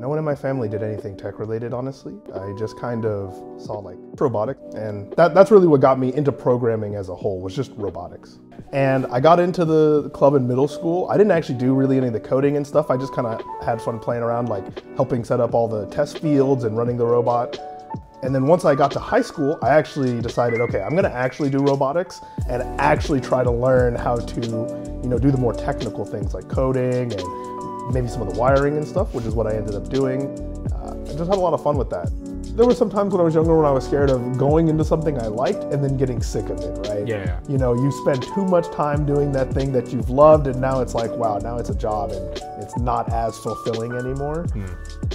No one in my family did anything tech related, honestly. I just kind of saw like robotics, and that, that's really what got me into programming as a whole, was just robotics. And I got into the club in middle school. I didn't actually do really any of the coding and stuff. I just kind of had fun playing around, like helping set up all the test fields and running the robot. And then once I got to high school, I actually decided, okay, I'm gonna actually do robotics and actually try to learn how to, you know, do the more technical things like coding and maybe some of the wiring and stuff, which is what I ended up doing. Uh, I just had a lot of fun with that. There were some times when I was younger when I was scared of going into something I liked and then getting sick of it, right? Yeah. You know, you spend too much time doing that thing that you've loved, and now it's like, wow, now it's a job and it's not as fulfilling anymore.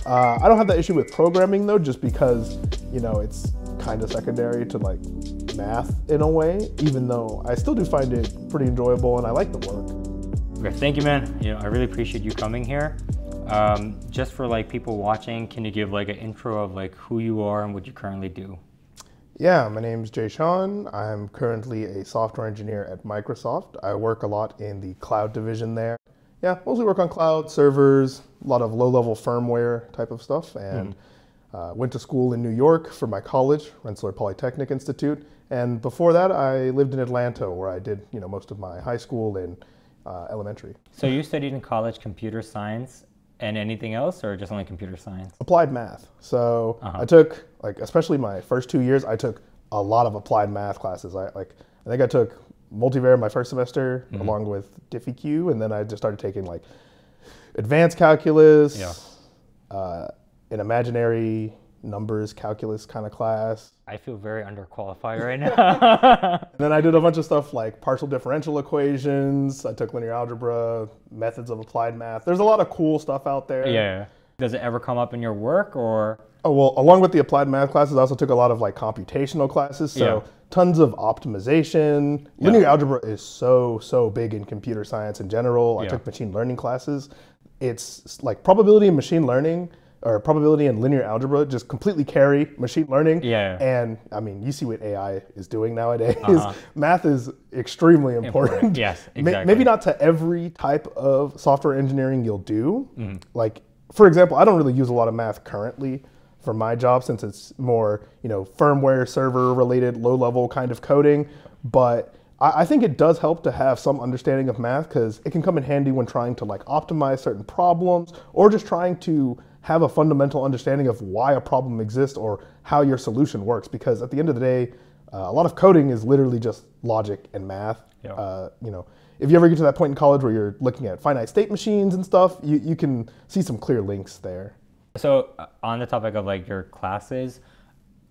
Uh, I don't have that issue with programming though, just because, you know, it's kind of secondary to like math in a way, even though I still do find it pretty enjoyable and I like the work. Okay, thank you, man. You know, I really appreciate you coming here. Um, just for like people watching, can you give like an intro of like who you are and what you currently do? Yeah, my name's Jay Sean. I'm currently a software engineer at Microsoft. I work a lot in the cloud division there. Yeah, mostly work on cloud servers, a lot of low-level firmware type of stuff, and uh, went to school in New York for my college, Rensselaer Polytechnic Institute. And before that, I lived in Atlanta, where I did you know most of my high school and uh, elementary. So you studied in college computer science and anything else, or just only computer science? applied math. So Uh-huh. I took like especially my first two years, I took a lot of applied math classes. I like I think I took multivariate my first semester Mm-hmm. along with DiffyQ, and then I just started taking like advanced calculus, Yeah. uh, an imaginary numbers calculus kind of class. I feel very underqualified right now. And then I did a bunch of stuff like partial differential equations. I took linear algebra, methods of applied math. There's a lot of cool stuff out there. yeah. Does it ever come up in your work or? Oh, well, along with the applied math classes, I also took a lot of like computational classes. So Yeah. tons of optimization. Linear algebra is so, so big in computer science in general. I Yeah. took machine learning classes. It's like probability and machine learning or probability and linear algebra just completely carry machine learning. Yeah. And I mean, you see what AI is doing nowadays. Uh-huh. Math is extremely important. Important. Yes, exactly. Maybe not to every type of software engineering you'll do. Mm-hmm. Like, for example, I don't really use a lot of math currently for my job since it's more, you know, firmware, server related, low level kind of coding. But I think it does help to have some understanding of math because it can come in handy when trying to like optimize certain problems or just trying to have a fundamental understanding of why a problem exists or how your solution works. Because at the end of the day, uh, a lot of coding is literally just logic and math. Yeah. Uh, you know, if you ever get to that point in college where you're looking at finite state machines and stuff, you, you can see some clear links there. So uh, on the topic of like your classes,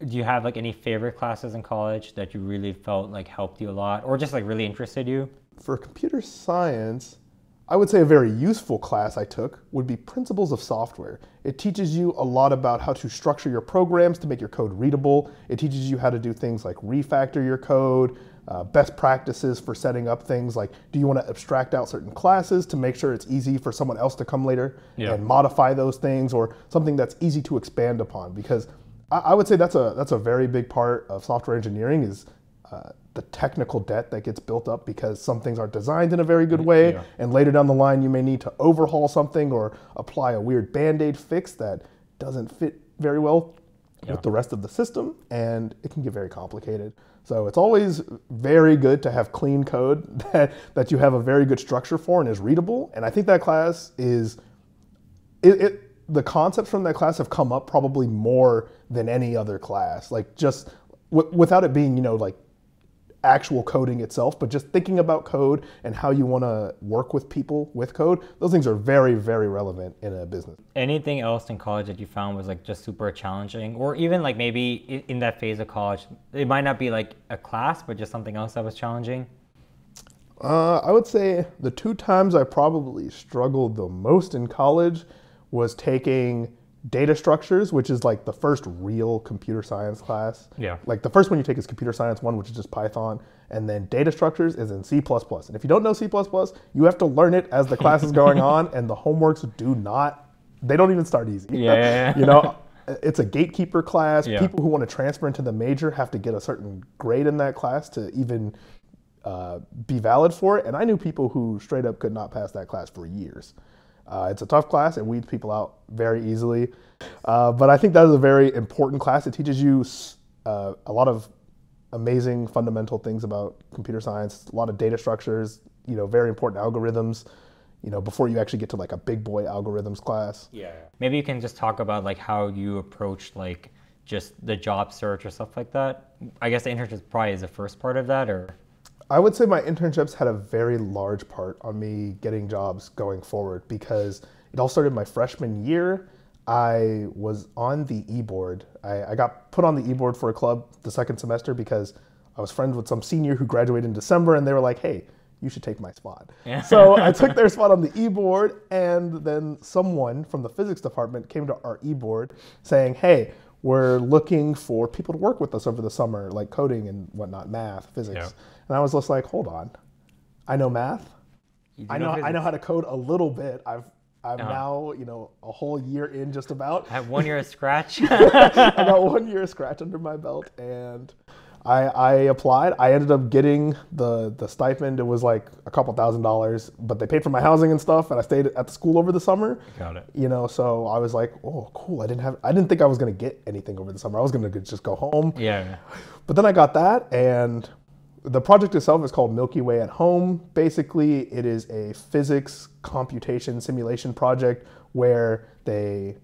do you have like any favorite classes in college that you really felt like helped you a lot or just like really interested you? For computer science, I would say a very useful class I took would be Principles of Software. It teaches you a lot about how to structure your programs to make your code readable. It teaches you how to do things like refactor your code, uh, best practices for setting up things like do you want to abstract out certain classes to make sure it's easy for someone else to come later Yeah. and modify those things or something that's easy to expand upon because I, I would say that's a that's a very big part of software engineering is uh, the technical debt that gets built up because some things aren't designed in a very good way Yeah. and later down the line you may need to overhaul something or apply a weird band-aid fix that doesn't fit very well with the rest of the system and it can get very complicated. So it's always very good to have clean code that, that you have a very good structure for and is readable and i think that class is it, it the concepts from that class have come up probably more than any other class. Like just w- without it being you know like actual coding itself but just thinking about code and how you want to work with people with code those things are very very relevant in a business Anything else in college that you found was like just super challenging or even like maybe in that phase of college, it might not be like a class, but just something else that was challenging? Uh, I would say the two times I probably struggled the most in college was taking data structures, which is like the first real computer science class. Yeah. Like the first one you take is computer science one, which is just Python, and then data structures is in C++. And if you don't know C++, you have to learn it as the class is going on, and the homeworks do not, they don't even start easy. Yeah, you know, it's a gatekeeper class. Yeah. People who want to transfer into the major have to get a certain grade in that class to even uh, be valid for it. And I knew people who straight up could not pass that class for years. Uh, it's a tough class. It weeds people out very easily. Uh, but I think that is a very important class. It teaches you uh, a lot of amazing fundamental things about computer science, a lot of data structures, you know, very important algorithms, you know, before you actually get to like a big boy algorithms class. Yeah. Maybe you can just talk about like how you approach like just the job search or stuff like that. I guess the internship probably is the first part of that, or I would say my internships had a very large part on me getting jobs going forward because it all started my freshman year. I was on the e board. I, I got put on the e board for a club the second semester because I was friends with some senior who graduated in December, and they were like, "Hey, you should take my spot." Yeah. So I took their spot on the e board, and then someone from the physics department came to our e board saying, "Hey, we're looking for people to work with us over the summer, like coding and whatnot, math, physics." Yeah. And I was just like, "Hold on, I know math. I know I know how to code a little bit. I've I'm Uh-huh. now you know a whole year in just about. I have one year of scratch. I got one year of scratch under my belt, and I, I applied. I ended up getting the the stipend. It was like a couple thousand dollars, but they paid for my housing and stuff, and I stayed at the school over the summer. Got it. You know, so I was like, oh, cool. I didn't have. I didn't think I was gonna get anything over the summer. I was gonna just go home. Yeah. But then I got that, and the project itself is called Milky Way at Home. Basically, it is a physics computation simulation project where they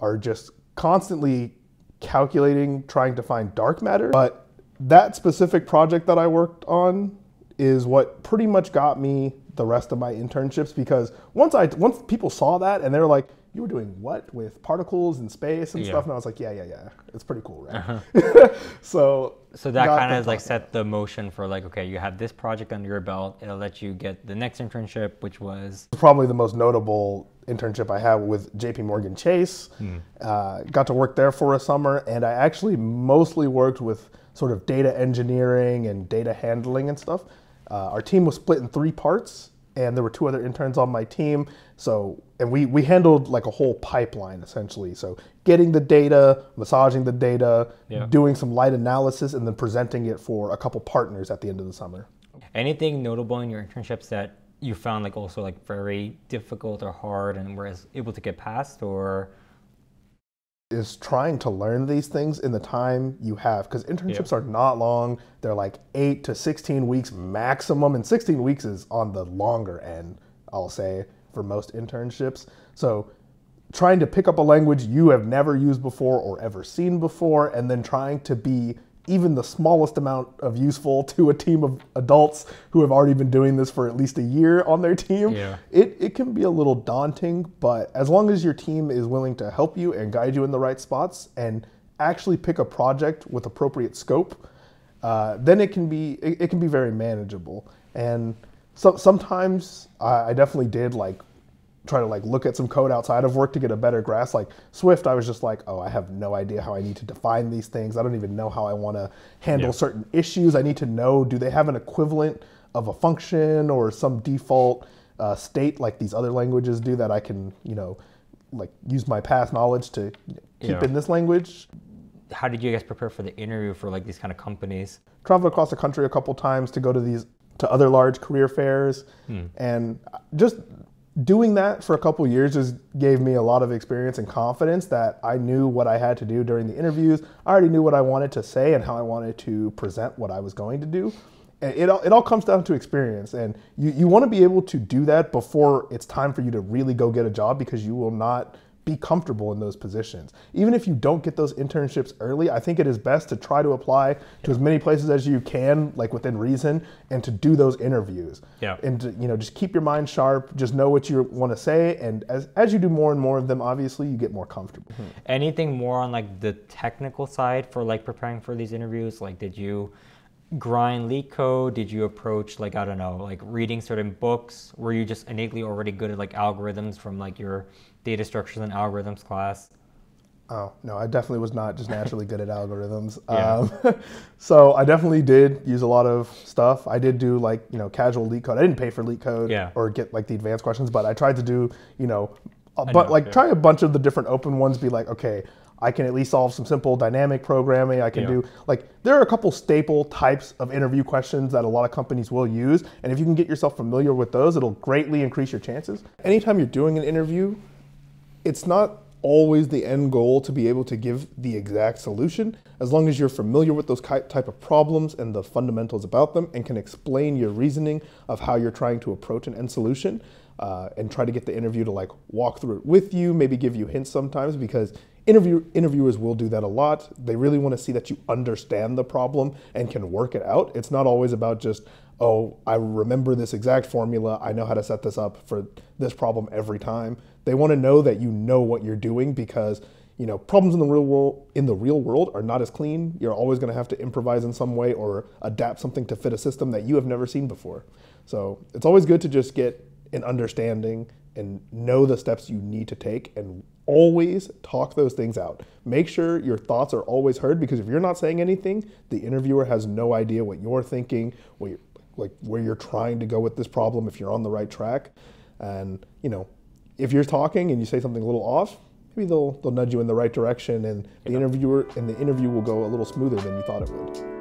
are just constantly calculating, trying to find dark matter. But that specific project that I worked on is what pretty much got me the rest of my internships because once I once people saw that and they were like, "You were doing what with particles and space and Yeah. stuff?" and I was like, "Yeah, yeah, yeah, it's pretty cool, right?" Uh-huh. so So that kind of like set the motion for like, okay, you have this project under your belt. It'll let you get the next internship, which was probably the most notable internship I had with JP Morgan Chase. Uh, got to work there for a summer, and I actually mostly worked with sort of data engineering and data handling and stuff. Uh, our team was split in three parts, and there were two other interns on my team. So, and we we handled like a whole pipeline essentially. So, getting the data, massaging the data, Yeah. doing some light analysis, and then presenting it for a couple partners at the end of the summer. anything notable in your internships that you found like also like very difficult or hard and were able to get past or is trying to learn these things in the time you have because internships are not long. They're like 8 to 16 weeks maximum and 16 weeks is on the longer end i'll say for most internships. So trying to pick up a language you have never used before or ever seen before and then trying to be even the smallest amount of useful to a team of adults who have already been doing this for at least a year on their team Yeah. it, it can be a little daunting, but as long as your team is willing to help you and guide you in the right spots and actually pick a project with appropriate scope, uh, then it can be it, it can be very manageable. And so, sometimes I, I definitely did like try to like look at some code outside of work to get a better grasp. Like Swift, I was just like, oh, I have no idea how I need to define these things. I don't even know how I want to handle Yeah. certain issues. I need to know do they have an equivalent of a function or some default uh, state like these other languages do that I can, you know, like use my past knowledge to keep Yeah. in this language. how did you guys prepare for the interview for like these kind of companies traveled across the country a couple times to go to these to other large career fairs and just doing that for a couple years just gave me a lot of experience and confidence that I knew what I had to do during the interviews. I already knew what I wanted to say and how I wanted to present what I was going to do. It all, it all comes down to experience and you, you want to be able to do that before it's time for you to really go get a job because you will not be comfortable in those positions. Even if you don't get those internships early, I think it is best to try to apply to as many places as you can, like within reason, and to do those interviews. Yeah. And to, you know, just keep your mind sharp. Just know what you want to say, and as as you do more and more of them, obviously, you get more comfortable. Mm-hmm. anything more on like the technical side for like preparing for these interviews like did you grind LeetCode did you approach like i don't know like reading certain books were you just innately already good at like algorithms from like your data structures and algorithms class Oh no, I definitely was not just naturally good at algorithms. Yeah. Um, so I definitely did use a lot of stuff. I did do like you know casual LeetCode. I didn't pay for LeetCode Yeah. or get like the advanced questions, but I tried to do you know, a, but like yeah. try a bunch of the different open ones. Be like, okay, I can at least solve some simple dynamic programming. I can Yeah. do like there are a couple staple types of interview questions that a lot of companies will use, and if you can get yourself familiar with those, it'll greatly increase your chances. Anytime you're doing an interview, it's not always the end goal to be able to give the exact solution as long as you're familiar with those type of problems and the fundamentals about them and can explain your reasoning of how you're trying to approach an end solution uh, and try to get the interview to like walk through it with you maybe give you hints sometimes because interview interviewers will do that a lot they really want to see that you understand the problem and can work it out it's not always about just oh, I remember this exact formula. I know how to set this up for this problem every time. They want to know that you know what you're doing because you know problems in the real world in the real world are not as clean. You're always going to have to improvise in some way or adapt something to fit a system that you have never seen before. So it's always good to just get an understanding and know the steps you need to take and always talk those things out. Make sure your thoughts are always heard because if you're not saying anything, the interviewer has no idea what you're thinking, what you're, like where you're trying to go with this problem, if you're on the right track. And, you know, if you're talking and you say something a little off, maybe they'll they'll nudge you in the right direction and the interviewer and the interview will go a little smoother than you thought it would.